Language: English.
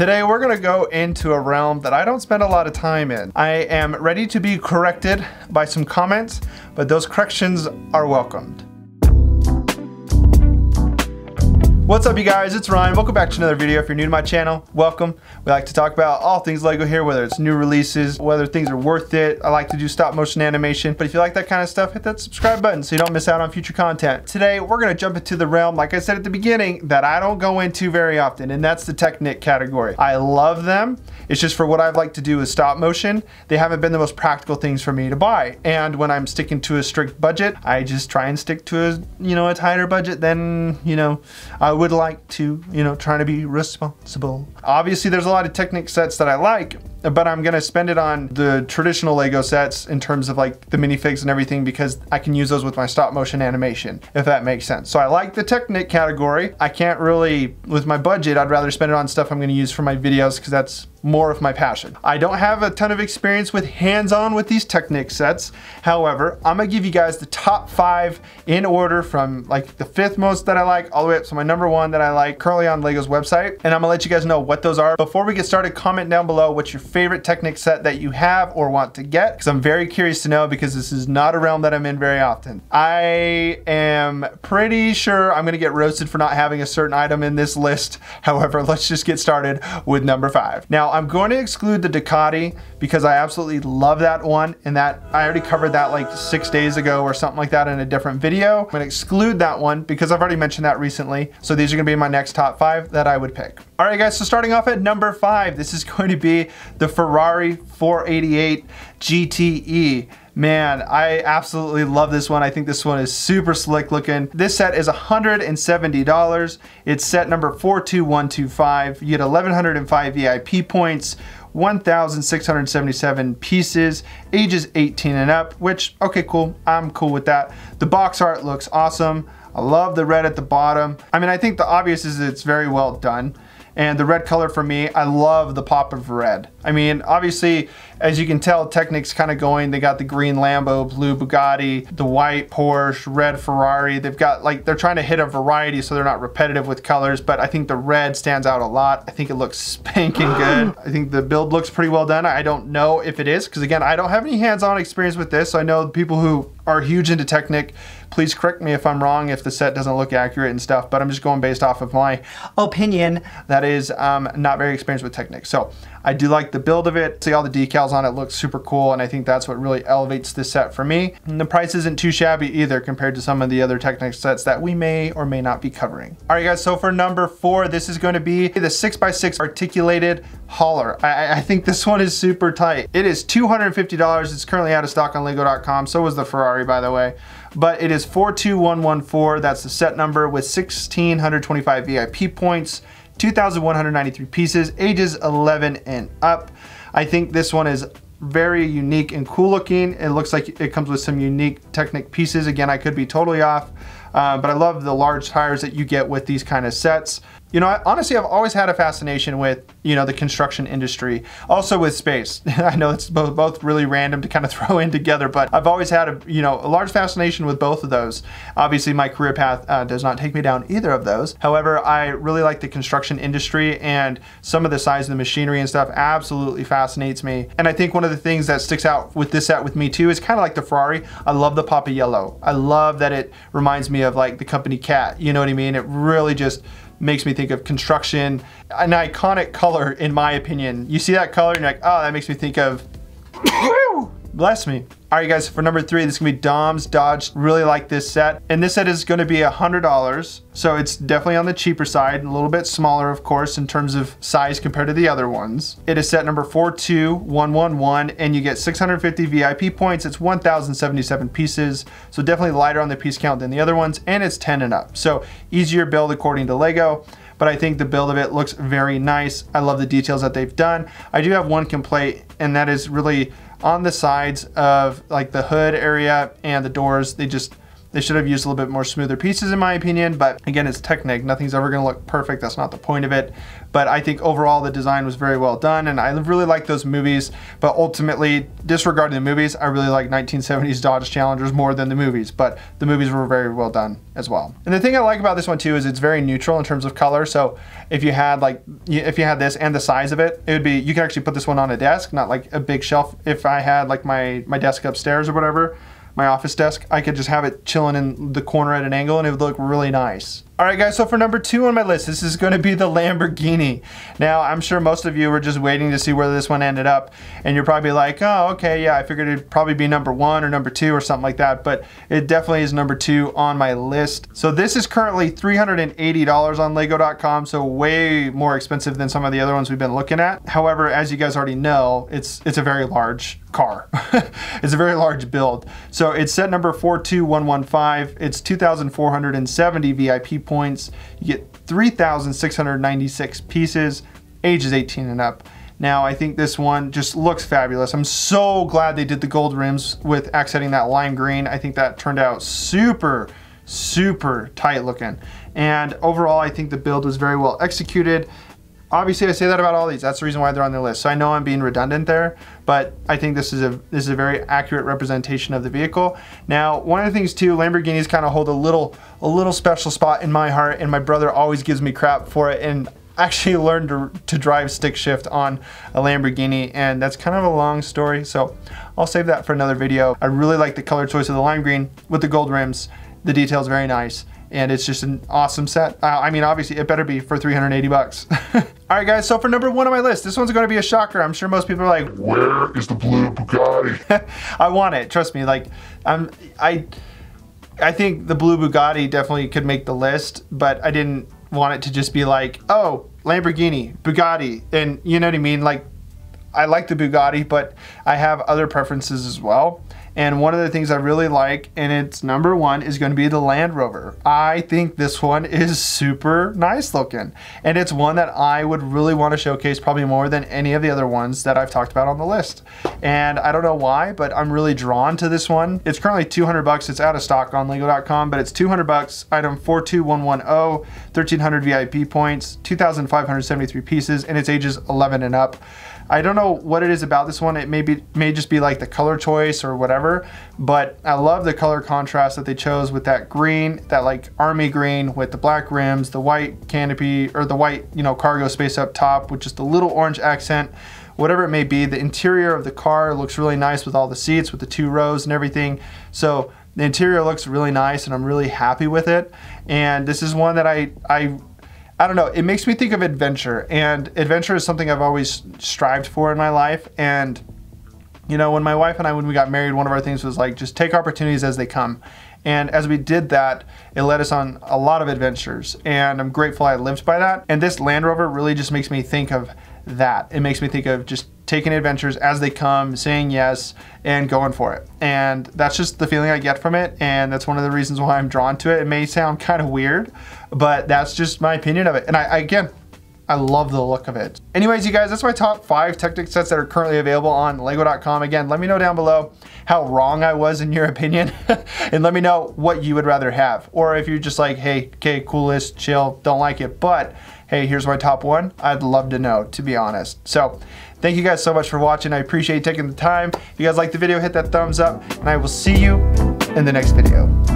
Today we're gonna go into a realm that I don't spend a lot of time in. I am ready to be corrected by some comments, but those corrections are welcomed. What's up you guys, it's Ryan. Welcome back to another video. If you're new to my channel, welcome. We like to talk about all things Lego here, whether it's new releases, whether things are worth it. I like to do stop motion animation, but if you like that kind of stuff, hit that subscribe button so you don't miss out on future content. Today, we're gonna jump into the realm, like I said at the beginning, that I don't go into very often, and that's the Technic category. I love them. It's just for what I've liked to do with stop motion, they haven't been the most practical things for me to buy. And when I'm sticking to a strict budget, I just try and stick to a, you know, a tighter budget than, you know, I would like to, you know, trying to be responsible. Obviously, there's a lot of Technic sets that I like, but I'm gonna spend it on the traditional Lego sets in terms of like the minifigs and everything because I can use those with my stop motion animation, if that makes sense. So I like the Technic category. I can't really, with my budget, I'd rather spend it on stuff I'm gonna use for my videos because that's more of my passion. I don't have a ton of experience with hands-on with these Technic sets. However, I'm gonna give you guys the top five in order from like the fifth most that I like all the way up to my number one that I like currently on Lego's website. And I'm gonna let you guys know what those are. Before we get started, comment down below what your favorite Technic set that you have or want to get because I'm very curious to know because this is not a realm that I'm in very often. I am pretty sure I'm gonna get roasted for not having a certain item in this list. However, let's just get started with number five. Now I'm going to exclude the Ducati because I absolutely love that one and that I already covered that like six days ago or something like that in a different video. I'm gonna exclude that one because I've already mentioned that recently. So these are gonna be my next top five that I would pick. All right guys, so starting off at number five, this is going to be the Ferrari 488 GTE. Man, I absolutely love this one. I think this one is super slick looking. This set is $170. It's set number 42125. You get 1105 VIP points, 1,677 pieces, ages 18 and up, which, okay, cool. I'm cool with that. The box art looks awesome. I love the red at the bottom. I mean, I think the obvious is it's very well done. And the red color for me, I love the pop of red. I mean, obviously, as you can tell, Technic's kind of going, they got the green Lambo, blue Bugatti, the white Porsche, red Ferrari. They've got like, they're trying to hit a variety so they're not repetitive with colors, but I think the red stands out a lot. I think it looks spanking good. I think the build looks pretty well done. I don't know if it is, because again, I don't have any hands-on experience with this. So I know people who are huge into Technic, please correct me if I'm wrong, if the set doesn't look accurate and stuff, but I'm just going based off of my opinion that is um, not very experienced with Technic. So I do like the build of it. See all the decals on it looks super cool and I think that's what really elevates this set for me. And the price isn't too shabby either compared to some of the other Technic sets that we may or may not be covering. All right guys, so for number four, this is going to be the 6x6 articulated hauler. I, I think this one is super tight. It is $250. It's currently out of stock on lego.com. So was the Ferrari by the way but it is 42114. That's the set number with 1625 VIP points, 2,193 pieces, ages 11 and up. I think this one is very unique and cool looking. It looks like it comes with some unique Technic pieces. Again, I could be totally off, uh, but I love the large tires that you get with these kind of sets. You know, I, honestly, I've always had a fascination with, you know, the construction industry, also with space. I know it's both, both really random to kind of throw in together, but I've always had a, you know, a large fascination with both of those. Obviously, my career path uh, does not take me down either of those. However, I really like the construction industry and some of the size of the machinery and stuff absolutely fascinates me. And I think one of the things that sticks out with this set with me too is kind of like the Ferrari. I love the of yellow. I love that it reminds me of like the company Cat. You know what I mean? It really just makes me think of construction, an iconic color in my opinion. You see that color and you're like, oh, that makes me think of, bless me. All right guys, for number three, this is gonna be Dom's Dodge. Really like this set. And this set is gonna be $100. So it's definitely on the cheaper side, a little bit smaller of course in terms of size compared to the other ones. It is set number 42111 and you get 650 VIP points. It's 1,077 pieces. So definitely lighter on the piece count than the other ones and it's 10 and up. So easier build according to Lego but I think the build of it looks very nice. I love the details that they've done. I do have one complaint and that is really on the sides of like the hood area and the doors, they just, They should have used a little bit more smoother pieces in my opinion, but again, it's Technic. Nothing's ever gonna look perfect. That's not the point of it. But I think overall the design was very well done and I really like those movies, but ultimately, disregarding the movies, I really like 1970s Dodge Challengers more than the movies, but the movies were very well done as well. And the thing I like about this one too is it's very neutral in terms of color. So if you had like, if you had this and the size of it, it would be, you could actually put this one on a desk, not like a big shelf. If I had like my, my desk upstairs or whatever, my office desk, I could just have it chilling in the corner at an angle and it would look really nice. All right guys, so for number two on my list, this is gonna be the Lamborghini. Now, I'm sure most of you were just waiting to see where this one ended up, and you're probably like, oh, okay, yeah, I figured it'd probably be number one or number two or something like that, but it definitely is number two on my list. So this is currently $380 on Lego.com, so way more expensive than some of the other ones we've been looking at. However, as you guys already know, it's, it's a very large car. it's a very large build. So it's set number 42115. It's 2,470 VIP points. You get 3,696 pieces, ages 18 and up. Now, I think this one just looks fabulous. I'm so glad they did the gold rims with accenting that lime green. I think that turned out super, super tight looking. And overall, I think the build was very well executed. Obviously, I say that about all these. That's the reason why they're on the list. So I know I'm being redundant there, but I think this is a this is a very accurate representation of the vehicle. Now, one of the things too, Lamborghinis kind of hold a little a little special spot in my heart, and my brother always gives me crap for it. And actually learned to, to drive stick shift on a Lamborghini and that's kind of a long story so I'll save that for another video. I really like the color choice of the lime green with the gold rims. The detail's very nice and it's just an awesome set. Uh, I mean, obviously it better be for 380 bucks. All right guys, so for number one on my list, this one's gonna be a shocker. I'm sure most people are like, where is the blue Bugatti? I want it, trust me. Like, I'm, I, I think the blue Bugatti definitely could make the list, but I didn't want it to just be like, oh, Lamborghini, Bugatti, and you know what I mean? Like, I like the Bugatti, but I have other preferences as well. And one of the things I really like, and it's number one, is going to be the Land Rover. I think this one is super nice looking. And it's one that I would really want to showcase probably more than any of the other ones that I've talked about on the list. And I don't know why, but I'm really drawn to this one. It's currently 200 bucks. It's out of stock on Lego.com, but it's 200 bucks. Item 42110, 1300 VIP points, 2,573 pieces, and it's ages 11 and up. I don't know what it is about this one. It may be may just be like the color choice or whatever, but I love the color contrast that they chose with that green, that like army green with the black rims, the white canopy or the white, you know, cargo space up top with just a little orange accent whatever it may be. The interior of the car looks really nice with all the seats, with the two rows and everything. So the interior looks really nice and I'm really happy with it. And this is one that I, I I don't know, it makes me think of adventure, and adventure is something I've always strived for in my life. And, you know, when my wife and I, when we got married, one of our things was like, just take opportunities as they come. And as we did that, it led us on a lot of adventures, and I'm grateful I lived by that. And this Land Rover really just makes me think of that. It makes me think of just taking adventures as they come, saying yes, and going for it. And that's just the feeling I get from it, and that's one of the reasons why I'm drawn to it. It may sound kind of weird, but that's just my opinion of it. And I, I again, I love the look of it. Anyways, you guys, that's my top five Technic sets that are currently available on lego.com. Again, let me know down below how wrong I was in your opinion and let me know what you would rather have. Or if you're just like, hey, okay, coolest, chill, don't like it, but hey, here's my top one. I'd love to know, to be honest. So thank you guys so much for watching. I appreciate you taking the time. If you guys like the video, hit that thumbs up and I will see you in the next video.